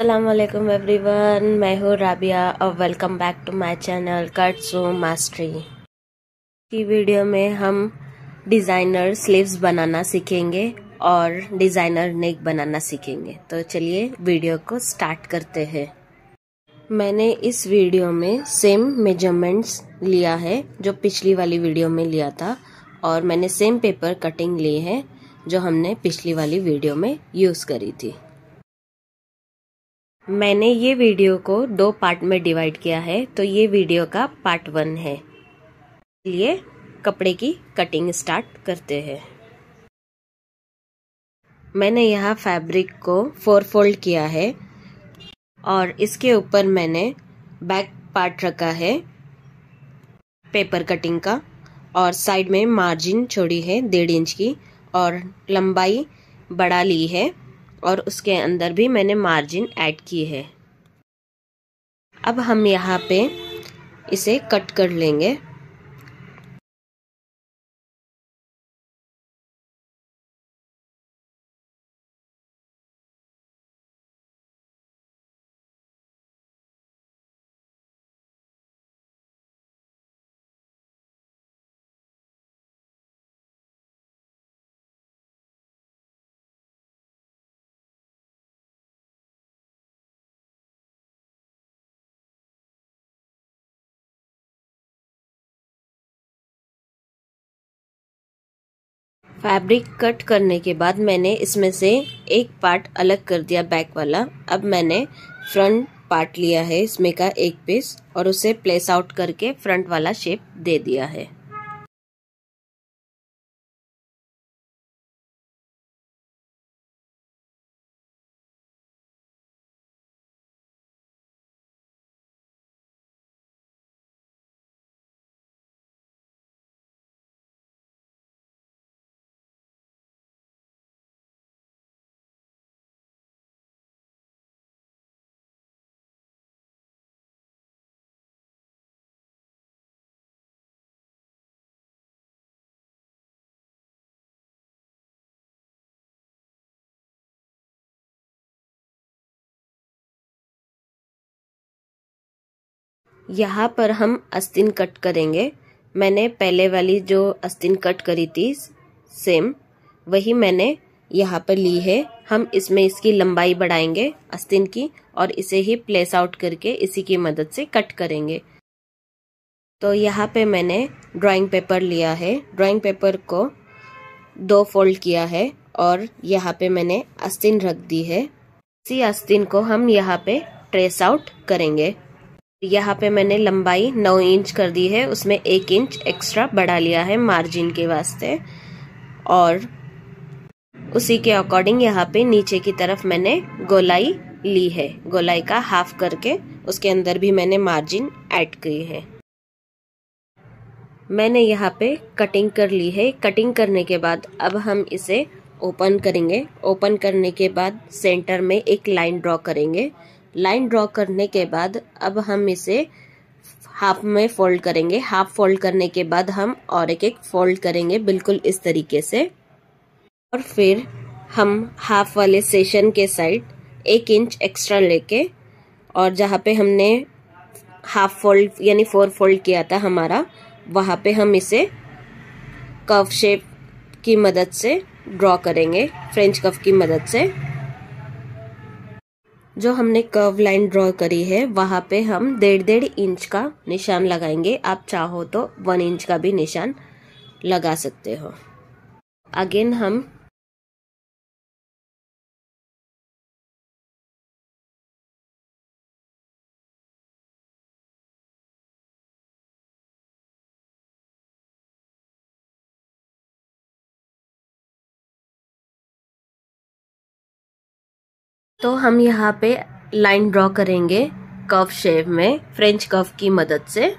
Aslam everyone मैं हूँ राबिया, और welcome back to my channel cut so mastery की वीडियो में हम डिज़ाइनर स्लीव्स बनाना सीखेंगे और डिज़ाइनर नेक बनाना सीखेंगे। तो चलिए वीडियो को स्टार्ट करते हैं। मैंने इस वीडियो में सेम मेजरमेंट्स लिया है, जो पिछली वाली वीडियो में लिया था, और मैंने सेम पेपर कटिंग ली है, जो हमने पिछली वाली वीडियो में यूज़ करी थी। मैंने ये वीडियो को दो पार्ट में डिवाइड किया है तो ये वीडियो का पार्ट वन है। लिए कपड़े की कटिंग स्टार्ट करते हैं। मैंने यहाँ फैब्रिक को फोर फोल्ड किया है, और इसके ऊपर मैंने बैक पार्ट रखा है, पेपर कटिंग का, और साइड में मार्जिन छोड़ी है, डेढ़ इंच की, और लंबाई बढ़ा ली है। और उसके अंदर भी मैंने मार्जिन ऐड की है। अब हम यहाँ पे इसे कट कर लेंगे। फैब्रिक कट करने के बाद मैंने इसमें से एक पार्ट अलग कर दिया बैक वाला। अब मैंने फ्रंट पार्ट लिया है, इसमें का एक पीस और उसे प्लेस आउट करके फ्रंट वाला शेप दे दिया है। यहाँ पर हम अस्तिन कट करेंगे। मैंने पहले वाली जो अस्तिन कट करी थी सेम वही मैंने यहाँ पर ली है। हम इसमें इसकी लंबाई बढ़ाएँगे अस्तिन की और इसे ही प्लेस आउट करके इसी की मदद से कट करेंगे। तो यहाँ पे मैंने ड्राइंग पेपर लिया है। ड्राइंग पेपर को दो फोल्ड किया है और यहाँ पे मैंने अस्तिन रख दी है। इसी अस्तिन को हम यहाँ पे ट्रेस आउट करेंगे। यहाँ पे मैंने लंबाई नौ इंच कर दी है, उसमें एक इंच एक्स्ट्रा बढ़ा लिया है मार्जिन के वास्ते। और उसी के अकॉर्डिंग यहाँ पे नीचे की तरफ़ मैंने गोलाई ली है। गोलाई का हाफ़ करके उसके अंदर भी मैंने मार्जिन ऐड की है। मैंने यहाँ पे कटिंग कर ली है। कटिंग करने के बाद अब हम इसे ओपन करेंगे। ओपन करने के बाद सेंटर में एक लाइन ड्रॉ करेंगे। लाइन ड्रॉ करने के बाद अब हम इसे हाफ़ में फोल्ड करेंगे। हाफ़ फोल्ड करने के बाद हम और एक एक फोल्ड करेंगे बिल्कुल इस तरीके से। और फिर हम हाफ़ वाले सेशन के साइड एक इंच एक्स्ट्रा लेके और जहाँ पे हमने हाफ़ फोल्ड, यानी फोर फोल्ड किया था हमारा, वहाँ पे हम इसे कफ शेप की मदद से ड्रॉ करेंगे, फ्रेंच कफ की मदद से। जो हमने कर्व लाइन ड्रॉ करी है, वहाँ पे हम डेढ़ डेढ़ इंच का निशान लगाएँगे। आप चाहो तो वन इंच का भी निशान लगा सकते हो। अगेन हम तो हम यहाँ पे लाइन ड्रॉ करेंगे कर्व शेप में फ्रेंच कर्व की मदद से।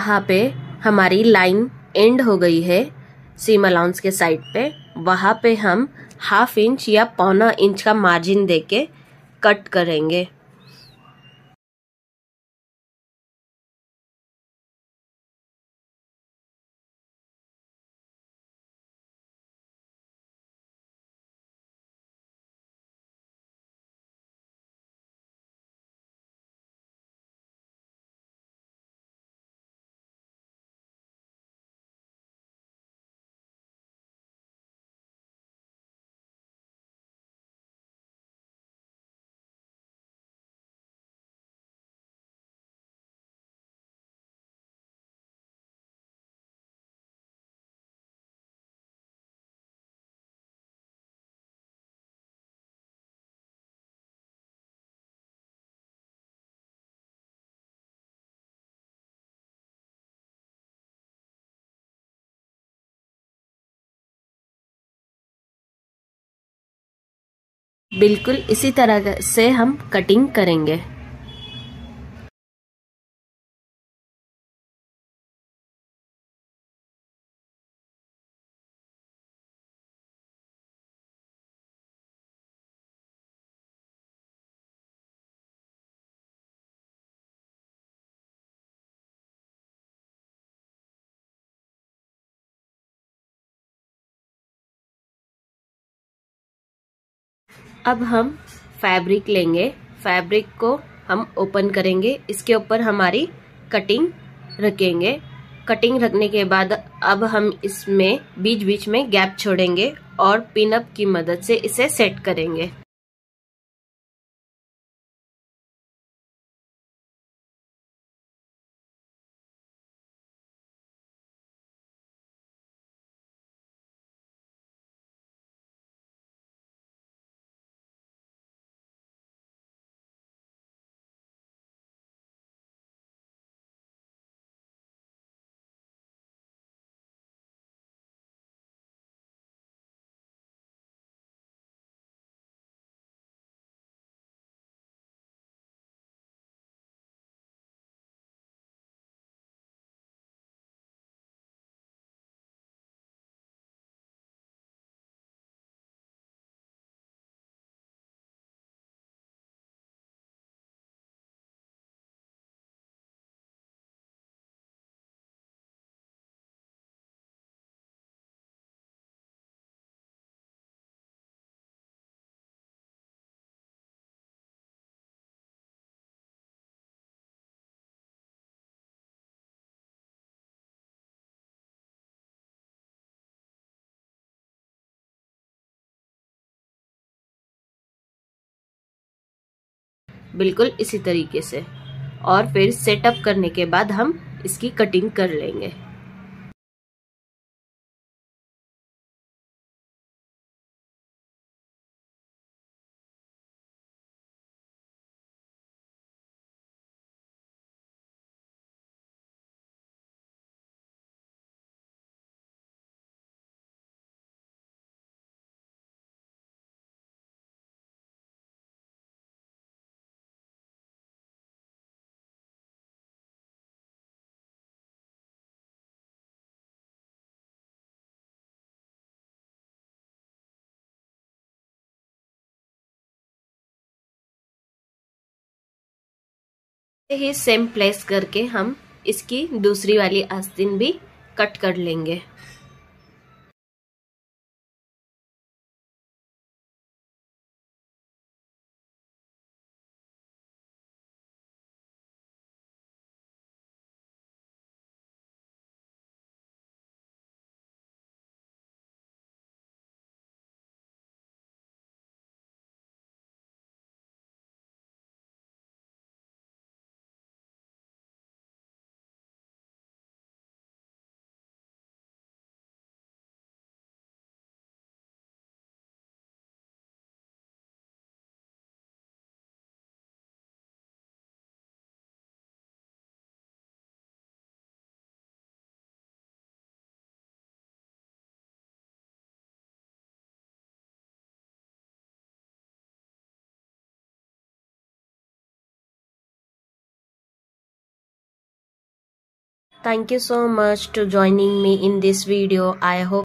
यहाँ पे हमारी लाइन एंड हो गई है सीम अलाउंस के साइड पे। वहाँ पे हम हाफ़ इंच या पौना इंच का मार्जिन देके कट करेंगे। बिल्कुल इसी तरह से हम कटिंग करेंगे। अब हम फैब्रिक लेंगे। फैब्रिक को हम ओपन करेंगे। इसके ऊपर हमारी कटिंग रखेंगे। कटिंग रखने के बाद अब हम इसमें बीच बीच में गैप छोड़ेंगे और पिनअप की मदद से इसे सेट करेंगे। बिल्कुल इसी तरीके से। और फिर सेटअप करने के बाद हम इसकी कटिंग कर लेंगे। ही सेम प्लेस करके हम इसकी दूसरी वाली आस्तीन भी कट कर लेंगे। Thank you so much to joining me in this video. I hope